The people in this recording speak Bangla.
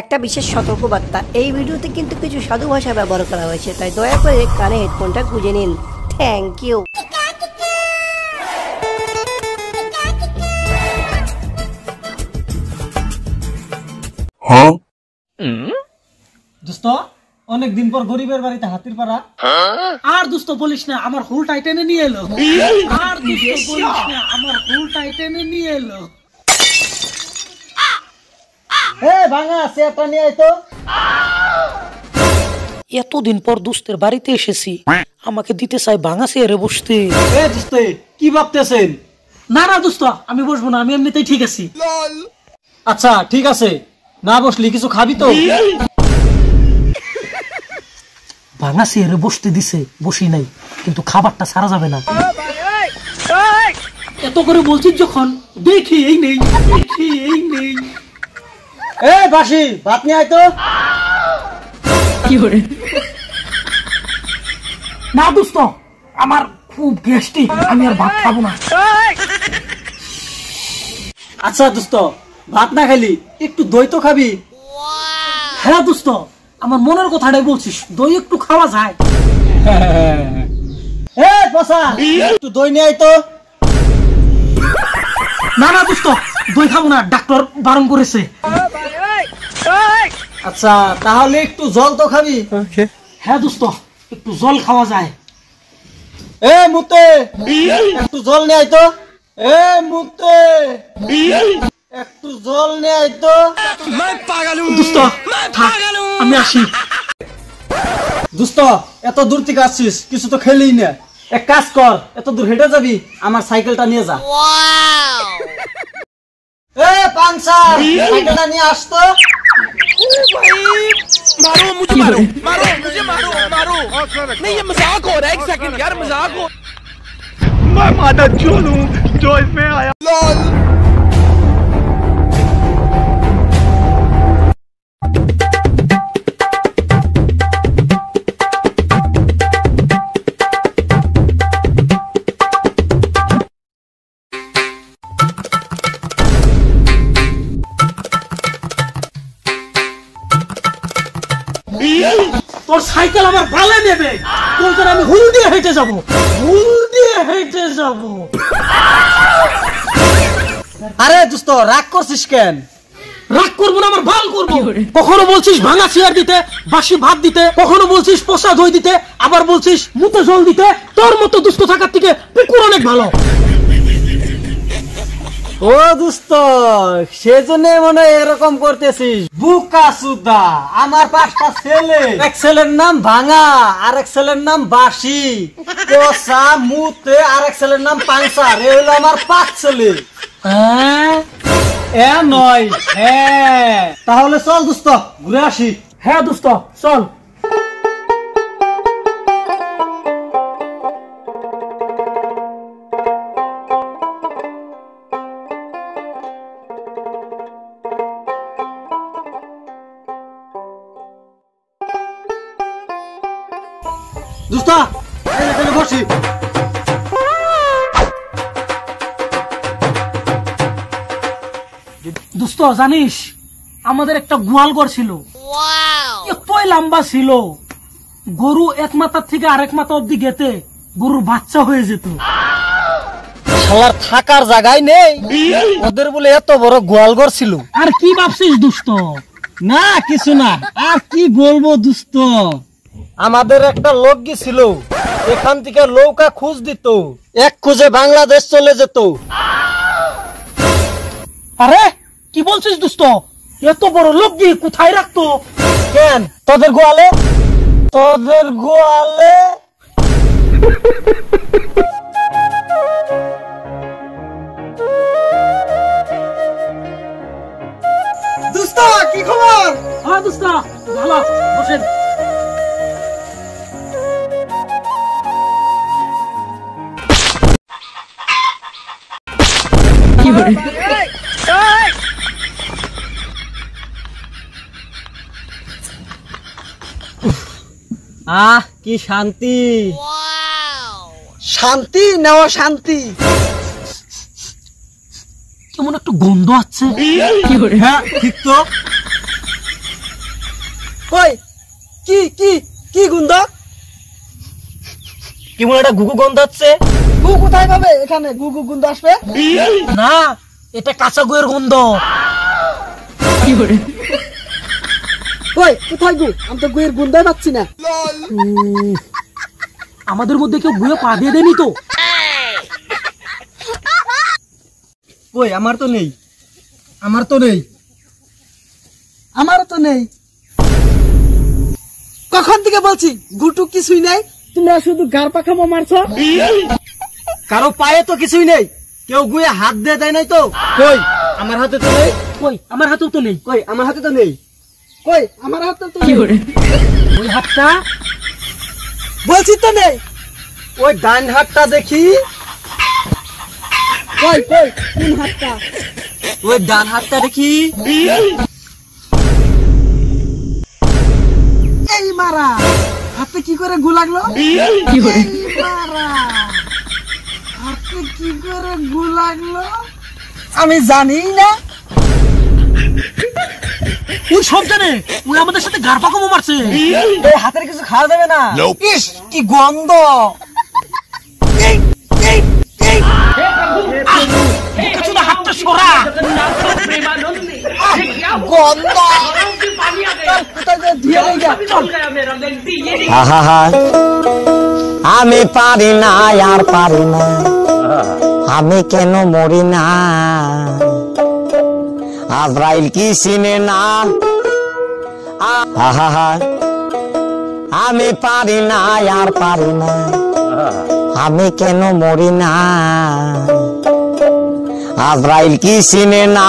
একটা বিশেষ সতর্কবার্তা। এই ভিডিওতে কিন্তু কিছু সাধু ভাষা ব্যবহার করা হয়েছে তাই দয়া করে কানে হেডফোনটা গুঁজে নিন। থ্যাংক ইউ দোস্ত অনেক দিন পর গরিবের বাড়িতে হাতির পাড়া। আর দোস্ত বলিস না আমার হুল টাইটেনে নিয়ে এলো। আর দোস্ত বলিস না আমার হুল টাইটেনে নিয়ে এলো। এ ভাঙা সেটা নিয়ে তো এতদিন পর দোস্তের বাড়িতে এসেছি। আমাকে দিতে চাই ভাঙা চেয়ারে বসতে। এ দোস্ত কি ভাবতেছেন? না না দোস্ত আমি বসবো না আমি এমনিতেই ঠিক আছি। আচ্ছা ঠিক আছে। না বসলি কিছু খাবি তো? ভাঙা চেয়ারে বসতে দিছে বসি নাই কিন্তু খাবারটা সারা যাবে না। এত করে বলছিস যখন দেখি এই নেই দেখি এই নেই। এ বাসি ভাত নিয়ে আয় তো। না দোস্ত আমার খুব গ্যাস্ট্রিক আমি আর ভাত খাব না। আচ্ছা দোস্ত ভাত না খালি একটু দই তো খাবি। হ্যাঁ দোস্ত আমার মনের কথাটাই বলছিস দই একটু খাওয়া যায়। এ পসা একটু দই নিয়ে আয় তো। না না দোস্ত দই খাব না ডাক্তার বারণ করেছে। আচ্ছা তাহলে একটু জল তো খাবি। হ্যাঁ দোস্ত একটু জল খাওয়া যায়। এ মুতে একটু জল নিয়ে আয় তো। এ মুতে একটু জল নিয়ে আয় তো। দোস্ত আমি আসি। দোস্ত এত দূর থেকে আসছিস কিছু তো খেলেই না। এক কাজ কর এত দূর হেঁটে যাবি আমার সাইকেলটা নিয়ে যা। এ পাংসার সাইকেলটা নিয়ে আসতো मारो मुझे मारो मारो मुझे मारो मारो। नहीं ये मज़ाक हो रहा है एक सेकंड यार मज़ाक हो। मैं माता जो लूँ? जो इसमें आया। তোর সাইকেল আমার ভালে নেবে। তোর আমি হুল দিয়ে হেঁটে যাব। হুল দিয়ে হেঁটে যাব। আরে দোস্ত রাগ করছিস কেন? রাগ করব না আমার ভালো করব। কখনো বলছিস ভাঙা চেয়ার দিতে বাসি ভাত দিতে কখনো বলছিস পোষা দই দিতে আবার বলছিস মুতে জল দিতে। তোর মতো দুস্থ থাকার থেকে পুকুর অনেক ভালো। ও দোস্ত সেজন্য মনে এরকম করতেছিস। বুকা সুদা আমার পাঁচটা ছেলে। এক ছেলের নাম ভাঙা আর এক ছেলের নাম বাসি কোসা মুতে আর এক ছেলের নাম পাংসার এ হলো আমার পাঁচ ছেলে। হ্যাঁ? এ নয় হ্যাঁ। তাহলে চল দোস্ত ঘুরে আসি। হ্যাঁ দোস্ত চল। দোস্ত বসি? দোস্ত জানিস আমাদের একটা গোয়াল ঘর ছিল এতই লম্বা ছিল। গরু এক মাথার থেকে আরেক মাথা অব্দি গেতে গরুর বাচ্চা হয়ে যেত। শালার থাকার জায়গায় নেই। ওদের বলে এত বড় গোয়ালঘর ছিল। আর কি ভাবছিস দুস্ত? না কিছু না। আর কি বলব দুস্ত? আমাদের একটা লোক গেছিল এখান থেকে নৌকা খুঁজ দিত। এক খুঁজে বাংলাদেশ চলে যেত। আরে কি বলছিস দুস্ত? এত বড় লোক গিয়ে কোথায় রাখতো? কেন? তোদের গোয়ালে? তোদের গোয়ালে? আহ কি শান্তি। শান্তি? নেওয়া শান্তি। কেমন একটু গন্ধ আছে হ্যাঁ ঠিক তো। কই কি কি কি গন্ধ? কি মনে একটা গুগু গন্ধ হচ্ছে গু কোথায় পাবে? এখানে গু গু গন্ধ আসবে? না এটা কাঁচা গুয়ের গন্ধ। কই কোথায় গু? আমি তো গুয়ের গন্ধই পাচ্ছি না। আমাদের মধ্যে কেউ গুয়ে পা দিয়ে দেনি তো? কই আমার তো নেই। আমার তো নেই। আমার তো নেই। কখন থেকে বলছি গুটু কিছুই নাই? তোমরা শুধু গার পাখামো মারছো? কারও পায়ে তো কিছুই নেই। কেউ গুয়ে হাত দিয়ে দেয় নাই তো। কই? আমার হাতে তো নেই। কই? আমার হাতেও তো নেই। কই? আমার হাতে তো নেই। কই? আমার হাতে তো নেই। ওই হাতটা? বলছি তো নেই। ওই ডান হাতটা দেখি। কই কই? কোন হাতটা? ওই ডান হাতটা দেখি। এই মারা। হাতে কি করে গু লাগল? মারা কি করে? গু লাগল আমি জানি না। ওই সব জানে ওই আমাদের সাথে গার পাকামো মারছে। এই হাতের কিছু খাওয়া যাবে না? ইস কি গন্ধ। হাতটা সরা। গন্ধ। আমি পারি না আর পারি না। আমি কেন মরি না? আজরাইল কি চিনে না? আমি পারি না, আর পারি না। আমি কেন মরি না? আজরাইল কি চিনে না?